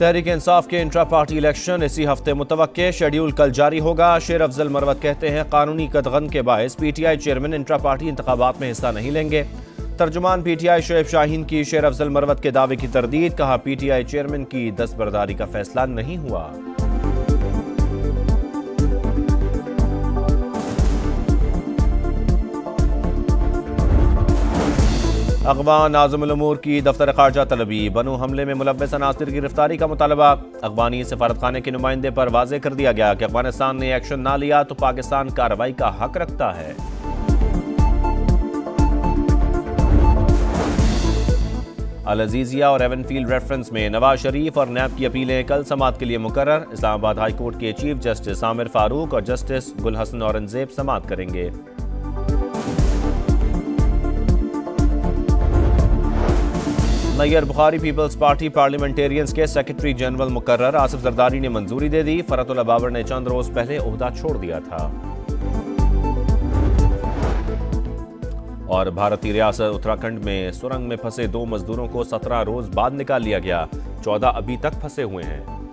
तहरीक इंसाफ के intra party election इसी हफ़्ते मुतव शेड्यूल कल जारी होगा। शेर अफजल मरवत कहते हैं, कानूनी कदगन के बायस P T I chairman intra party इंतबात में हिस्सा नहीं लेंगे। तर्जुमान P T I Shoaib Shaheen की शेर अफजल मरवत के दावे की तरदीद, कहा पी टी आई चेयरमैन की दस्तबरदारी का फैसला नहीं हुआ। अगवा नाजमूर की दफ्तर खारजा तलबी, बनो हमले में मुलवस अनासर की गिरफ्तारी का मुतालबा। अफगानी सफारत खाने के नुमाइंदे पर वाजे कर दिया गया कि अफ़गानिस्तान ने एक्शन ना लिया तो पाकिस्तान कार्रवाई का हक रखता है। अल अजीजिया और एवनफील्ड रेफरेंस में नवाज़ शरीफ और नैब की अपीलें कल समात के लिए मुकर इस्लामाबाद हाई कोर्ट के चीफ जस्टिस आमिर फारूक और जस्टिस गुल हसन औरंगज़ेब समात करेंगे। Nayyar Bukhari peoples party parliamentarians के सेक्रेटरी जनरल मुकर्र आसिफ जरदारी ने मंजूरी दे दी। फरतुल्ला बाबर ने चंद रोज पहले उहदा छोड़ दिया था। और भारतीय रियासत उत्तराखंड में सुरंग में फंसे दो मजदूरों को सत्रह रोज बाद निकाल लिया गया। चौदह अभी तक फंसे हुए हैं।